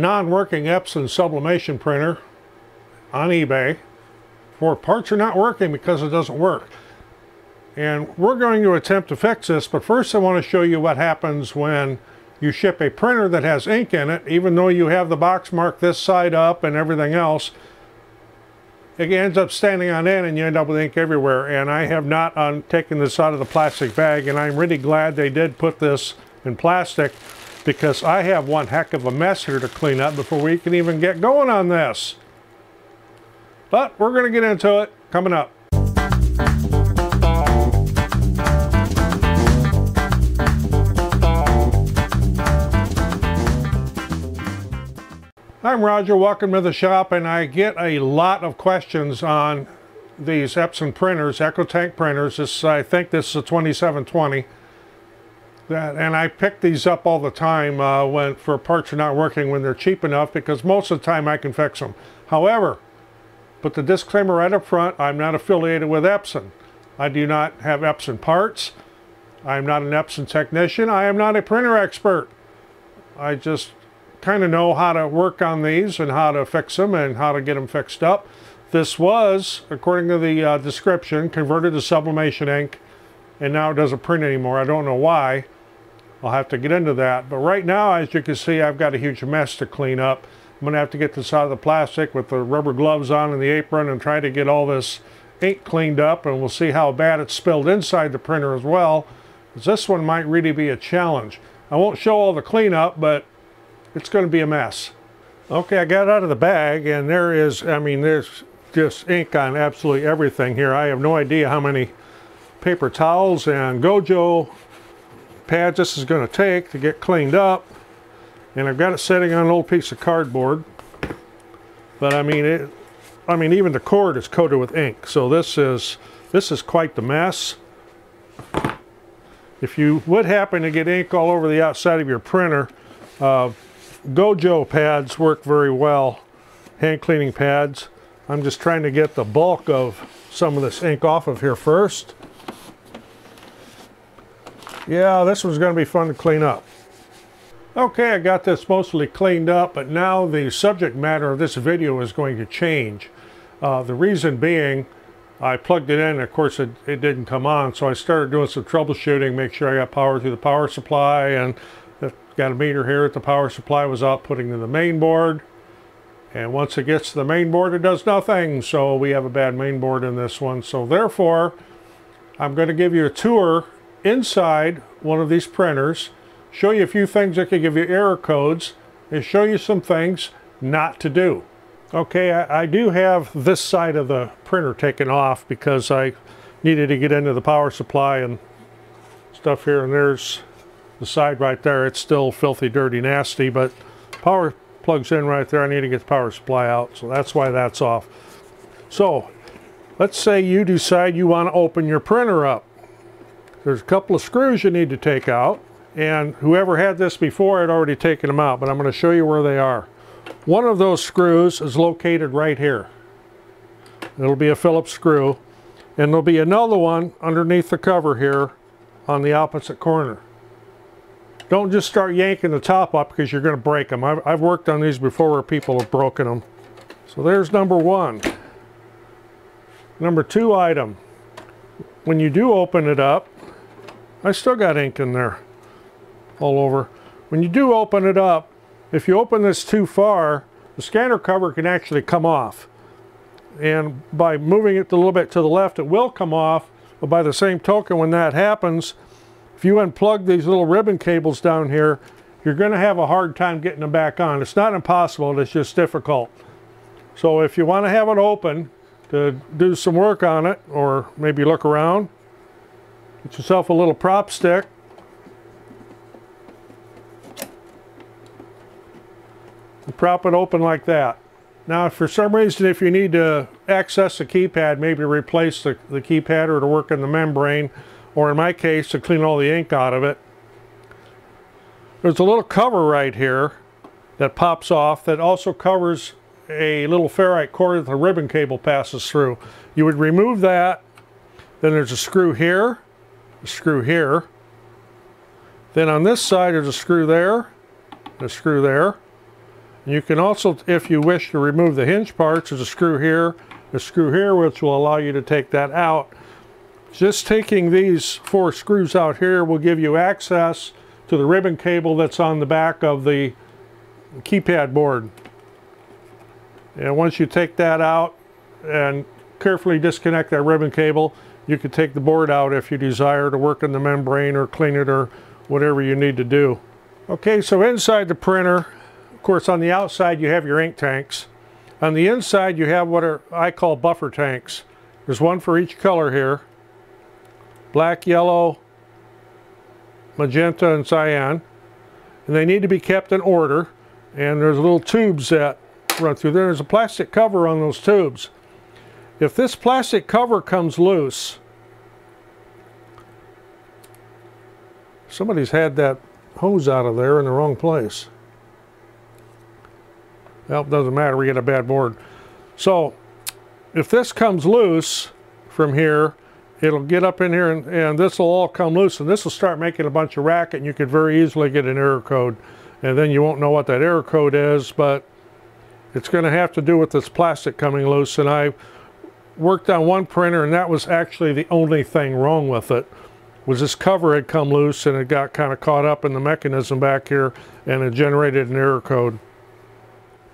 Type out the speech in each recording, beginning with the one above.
non-working Epson sublimation printer on eBay for parts are not working because it doesn't work. And we're going to attempt to fix this, but first I want to show you what happens when you ship a printer that has ink in it, even though you have the box marked this side up and everything else, it ends up standing on end and you end up with ink everywhere. And I have not taken this out of the plastic bag and I'm really glad they did put this in plastic because I have one heck of a mess here to clean up before we can even get going on this. But we're going to get into it coming up. I'm Roger, welcome to the shop, and I get a lot of questions on these Epson printers, EcoTank printers. This, I think this is a 2720. That, and I pick these up all the time uh, when for parts are not working when they're cheap enough because most of the time I can fix them. However, put the disclaimer right up front, I'm not affiliated with Epson. I do not have Epson parts. I'm not an Epson technician. I am not a printer expert. I just kind of know how to work on these and how to fix them and how to get them fixed up. This was, according to the uh, description, converted to sublimation ink and now it doesn't print anymore. I don't know why. I'll have to get into that. But right now, as you can see, I've got a huge mess to clean up. I'm going to have to get this out of the plastic with the rubber gloves on and the apron and try to get all this ink cleaned up and we'll see how bad it's spilled inside the printer as well. Because this one might really be a challenge. I won't show all the cleanup, but it's going to be a mess. Okay, I got out of the bag and there is, I mean, there's just ink on absolutely everything here. I have no idea how many paper towels and Gojo pads this is going to take to get cleaned up. And I've got it sitting on an old piece of cardboard. But I mean, it, I mean, even the cord is coated with ink. So this is, this is quite the mess. If you would happen to get ink all over the outside of your printer, uh, Gojo pads work very well, hand cleaning pads. I'm just trying to get the bulk of some of this ink off of here first. Yeah, this one's going to be fun to clean up. Okay, I got this mostly cleaned up, but now the subject matter of this video is going to change. Uh, the reason being, I plugged it in, of course it, it didn't come on, so I started doing some troubleshooting, make sure I got power through the power supply, and Got a meter here that the power supply was outputting to the main board. And once it gets to the main board, it does nothing. So we have a bad main board in this one. So therefore, I'm going to give you a tour inside one of these printers, show you a few things that could give you error codes, and show you some things not to do. Okay, I, I do have this side of the printer taken off because I needed to get into the power supply and stuff here. And there's the side right there, it's still filthy, dirty, nasty, but power plugs in right there. I need to get the power supply out, so that's why that's off. So, let's say you decide you want to open your printer up. There's a couple of screws you need to take out, and whoever had this before had already taken them out, but I'm going to show you where they are. One of those screws is located right here. It'll be a Phillips screw, and there'll be another one underneath the cover here on the opposite corner. Don't just start yanking the top up because you're going to break them. I've, I've worked on these before where people have broken them. So there's number one. Number two item. When you do open it up, I still got ink in there all over. When you do open it up, if you open this too far, the scanner cover can actually come off. And by moving it a little bit to the left, it will come off. But by the same token, when that happens, if you unplug these little ribbon cables down here, you're going to have a hard time getting them back on. It's not impossible, it's just difficult. So if you want to have it open to do some work on it, or maybe look around, get yourself a little prop stick. And prop it open like that. Now, for some reason, if you need to access the keypad, maybe replace the, the keypad or to work in the membrane, or in my case to clean all the ink out of it. There's a little cover right here that pops off that also covers a little ferrite cord that the ribbon cable passes through. You would remove that, then there's a screw here, a screw here, then on this side there's a screw there, a screw there, You can also, if you wish to remove the hinge parts, there's a screw here, a screw here, which will allow you to take that out. Just taking these four screws out here will give you access to the ribbon cable that's on the back of the keypad board. And once you take that out and carefully disconnect that ribbon cable, you can take the board out if you desire to work on the membrane or clean it or whatever you need to do. Okay, so inside the printer, of course on the outside you have your ink tanks. On the inside you have what are, I call buffer tanks. There's one for each color here. Black, yellow, magenta, and cyan. And they need to be kept in order. And there's little tubes that run through there. There's a plastic cover on those tubes. If this plastic cover comes loose, somebody's had that hose out of there in the wrong place. Well, doesn't matter, we get a bad board. So, if this comes loose from here, it'll get up in here and, and this will all come loose and this will start making a bunch of racket and you could very easily get an error code and then you won't know what that error code is but it's going to have to do with this plastic coming loose and I worked on one printer and that was actually the only thing wrong with it was this cover had come loose and it got kind of caught up in the mechanism back here and it generated an error code.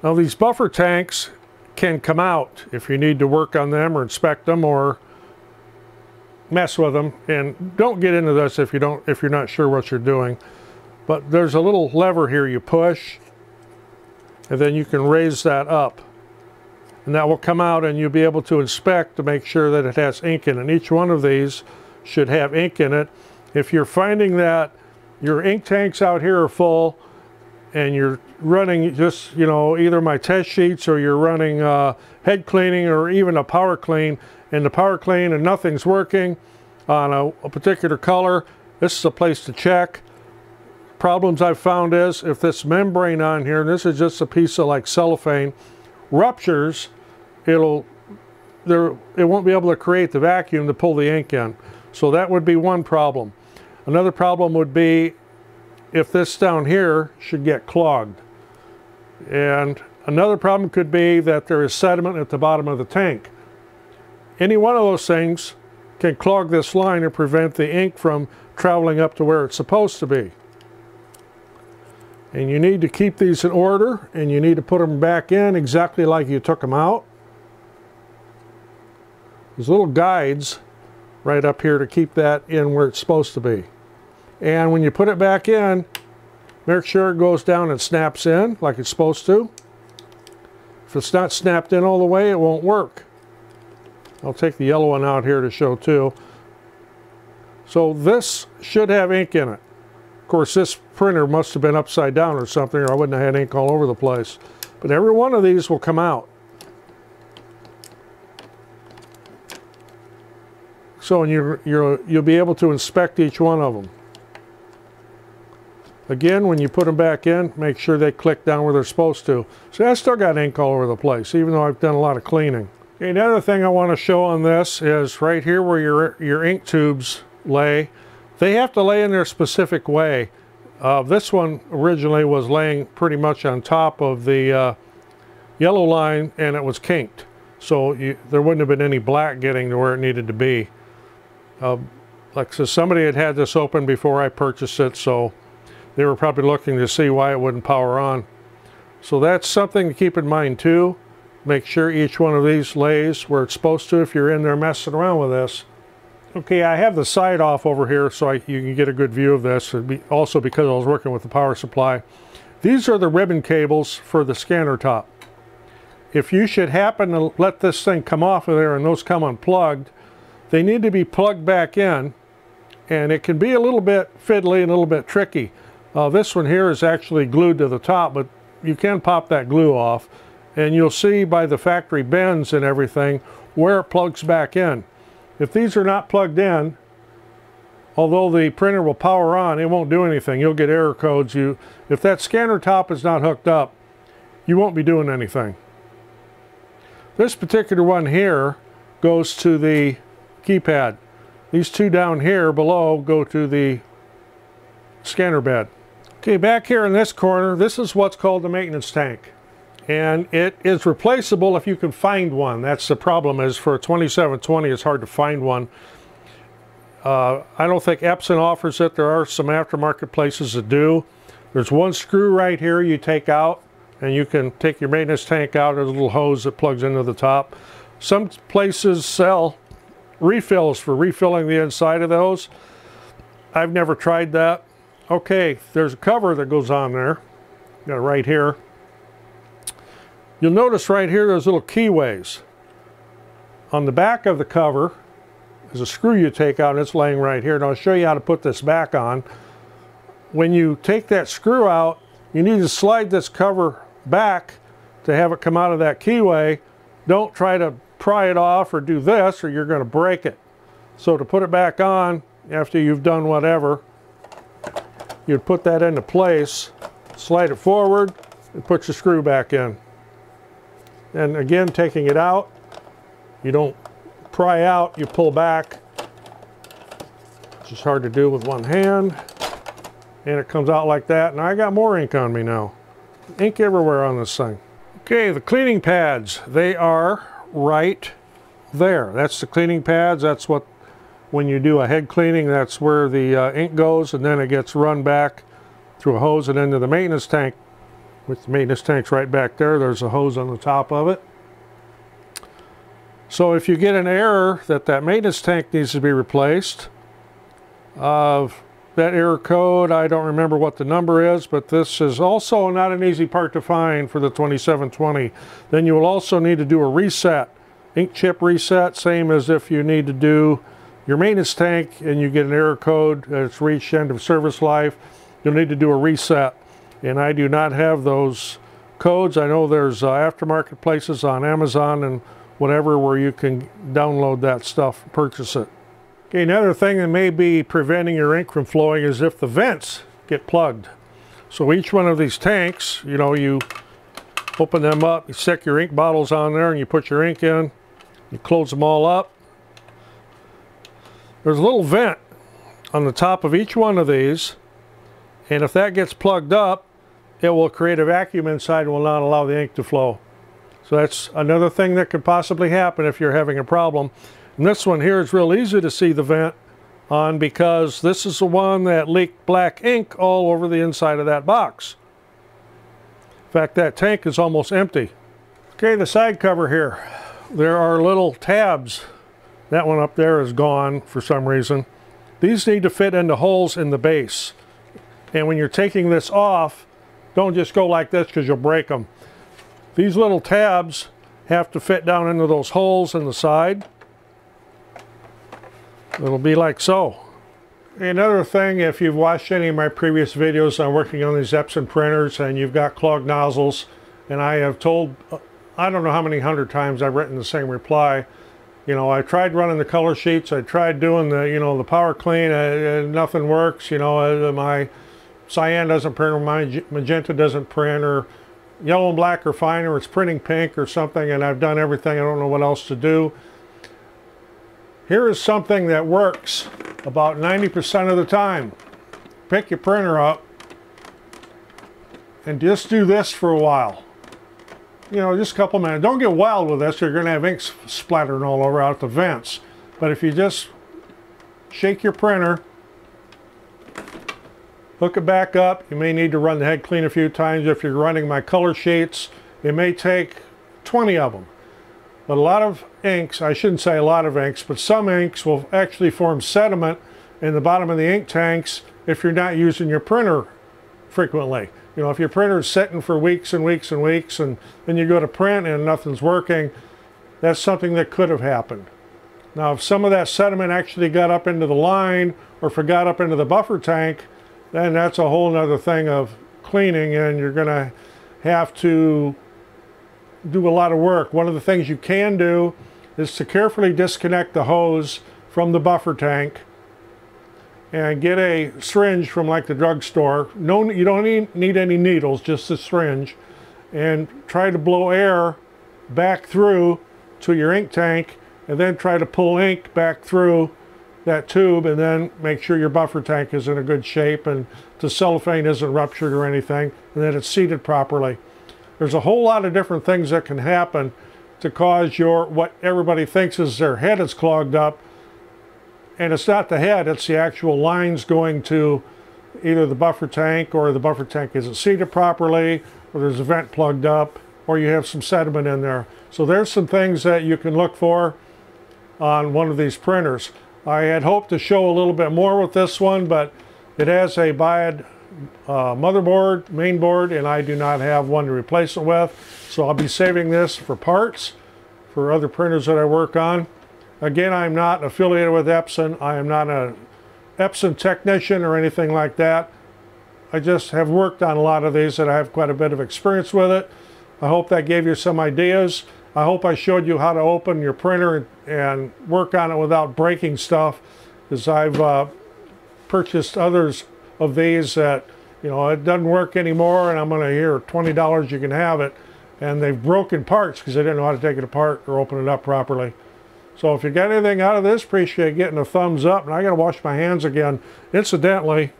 Now these buffer tanks can come out if you need to work on them or inspect them or mess with them. And don't get into this if you don't if you're not sure what you're doing but there's a little lever here you push and then you can raise that up. And that will come out and you'll be able to inspect to make sure that it has ink in it. And each one of these should have ink in it if you're finding that your ink tanks out here are full and you're running just you know either my test sheets or you're running uh, head cleaning or even a power clean and the power clean and nothing's working on a, a particular color, this is a place to check. Problems I've found is if this membrane on here, and this is just a piece of like cellophane, ruptures, it'll there it won't be able to create the vacuum to pull the ink in. So that would be one problem. Another problem would be if this down here should get clogged. And another problem could be that there is sediment at the bottom of the tank. Any one of those things can clog this line and prevent the ink from traveling up to where it's supposed to be. And you need to keep these in order and you need to put them back in exactly like you took them out. These little guides right up here to keep that in where it's supposed to be. And when you put it back in, make sure it goes down and snaps in like it's supposed to. If it's not snapped in all the way, it won't work. I'll take the yellow one out here to show too. So this should have ink in it. Of course, this printer must have been upside down or something, or I wouldn't have had ink all over the place. But every one of these will come out. So and you you you'll be able to inspect each one of them. Again, when you put them back in, make sure they click down where they're supposed to. See, I still got ink all over the place, even though I've done a lot of cleaning. Okay, another thing I want to show on this is right here where your, your ink tubes lay. They have to lay in their specific way. Uh, this one originally was laying pretty much on top of the uh, yellow line and it was kinked. So you, there wouldn't have been any black getting to where it needed to be. Uh, like so somebody had had this open before I purchased it, so they were probably looking to see why it wouldn't power on. So that's something to keep in mind too. Make sure each one of these lays where it's supposed to if you're in there messing around with this. Okay, I have the side off over here so I, you can get a good view of this. Also because I was working with the power supply. These are the ribbon cables for the scanner top. If you should happen to let this thing come off of there and those come unplugged, they need to be plugged back in and it can be a little bit fiddly and a little bit tricky. Uh, this one here is actually glued to the top, but you can pop that glue off and you'll see by the factory bends and everything where it plugs back in. If these are not plugged in, although the printer will power on, it won't do anything. You'll get error codes. You, If that scanner top is not hooked up, you won't be doing anything. This particular one here goes to the keypad. These two down here below go to the scanner bed. Okay, back here in this corner, this is what's called the maintenance tank. and it is replaceable if you can find one. That's the problem is for a 2720 it's hard to find one. Uh, I don't think Epson offers it. There are some aftermarket places that do. There's one screw right here you take out and you can take your maintenance tank out. There's a little hose that plugs into the top. Some places sell refills for refilling the inside of those. I've never tried that. Okay, there's a cover that goes on there. Got right here. You'll notice right here there's little keyways. On the back of the cover is a screw you take out and it's laying right here. And I'll show you how to put this back on. When you take that screw out, you need to slide this cover back to have it come out of that keyway. Don't try to pry it off or do this or you're going to break it. So to put it back on after you've done whatever, you'd put that into place, slide it forward, and put your screw back in. And again, taking it out, you don't pry out, you pull back. It's just hard to do with one hand. And it comes out like that. And I got more ink on me now. Ink everywhere on this thing. Okay, the cleaning pads, they are right there. That's the cleaning pads. That's what, when you do a head cleaning, that's where the uh, ink goes and then it gets run back through a hose and into the maintenance tank. With the maintenance tank's right back there. There's a hose on the top of it. So if you get an error that that maintenance tank needs to be replaced, of uh, that error code, I don't remember what the number is, but this is also not an easy part to find for the 2720. Then you will also need to do a reset, ink chip reset, same as if you need to do your maintenance tank and you get an error code that's reached end of service life, you'll need to do a reset. And I do not have those codes. I know there's uh, aftermarket places on Amazon and whatever where you can download that stuff, purchase it. Okay, another thing that may be preventing your ink from flowing is if the vents get plugged. So each one of these tanks, you know, you open them up, you stick your ink bottles on there and you put your ink in, you close them all up. There's a little vent on the top of each one of these and if that gets plugged up, it will create a vacuum inside and will not allow the ink to flow. So that's another thing that could possibly happen if you're having a problem. And this one here is real easy to see the vent on because this is the one that leaked black ink all over the inside of that box. In fact, that tank is almost empty. Okay, the side cover here. There are little tabs. That one up there is gone for some reason. These need to fit into holes in the base. And when you're taking this off, don't just go like this because you'll break them. These little tabs have to fit down into those holes in the side. It'll be like so. Another thing, if you've watched any of my previous videos on working on these Epson printers and you've got clogged nozzles, and I have told, I don't know how many hundred times I've written the same reply, you know, I tried running the color sheets, I tried doing the, you know, the power clean, uh, uh, nothing works, you know, uh, my cyan doesn't print or my magenta doesn't print or yellow and black are fine or it's printing pink or something and I've done everything, I don't know what else to do. Here is something that works about 90% of the time. Pick your printer up and just do this for a while. You know, just a couple minutes. Don't get wild with this. You're going to have ink splattering all over out the vents. But if you just shake your printer, hook it back up, you may need to run the head clean a few times. If you're running my color sheets, it may take 20 of them. But a lot of inks, I shouldn't say a lot of inks, but some inks will actually form sediment in the bottom of the ink tanks if you're not using your printer frequently. You know, if your printer is sitting for weeks and weeks and weeks and then you go to print and nothing's working, that's something that could have happened. Now, if some of that sediment actually got up into the line or forgot up into the buffer tank, then that's a whole other thing of cleaning and you're going to have to do a lot of work. One of the things you can do is to carefully disconnect the hose from the buffer tank and get a syringe from like the drugstore. No, you don't need, need any needles, just a syringe, and try to blow air back through to your ink tank and then try to pull ink back through that tube and then make sure your buffer tank is in a good shape and the cellophane isn't ruptured or anything and that it's seated properly. There's a whole lot of different things that can happen to cause your what everybody thinks is their head is clogged up. And it's not the head it's the actual lines going to either the buffer tank or the buffer tank isn't seated properly or there's a vent plugged up or you have some sediment in there. So there's some things that you can look for on one of these printers. I had hoped to show a little bit more with this one but it has a bad uh, motherboard, main board, and I do not have one to replace it with. So I'll be saving this for parts for other printers that I work on. Again, I'm not affiliated with Epson. I am not an Epson technician or anything like that. I just have worked on a lot of these and I have quite a bit of experience with it. I hope that gave you some ideas. I hope I showed you how to open your printer and work on it without breaking stuff because I've uh, purchased others of these that, you know, it doesn't work anymore and I'm going to hear $20 you can have it. And they've broken parts because they didn't know how to take it apart or open it up properly. So if you got anything out of this, appreciate getting a thumbs up. And I got to wash my hands again. Incidentally,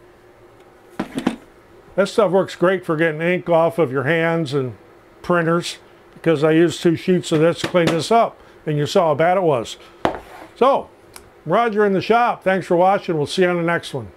that stuff works great for getting ink off of your hands and printers because I used two sheets of this to clean this up. And you saw how bad it was. So, Roger in the shop. Thanks for watching. We'll see you on the next one.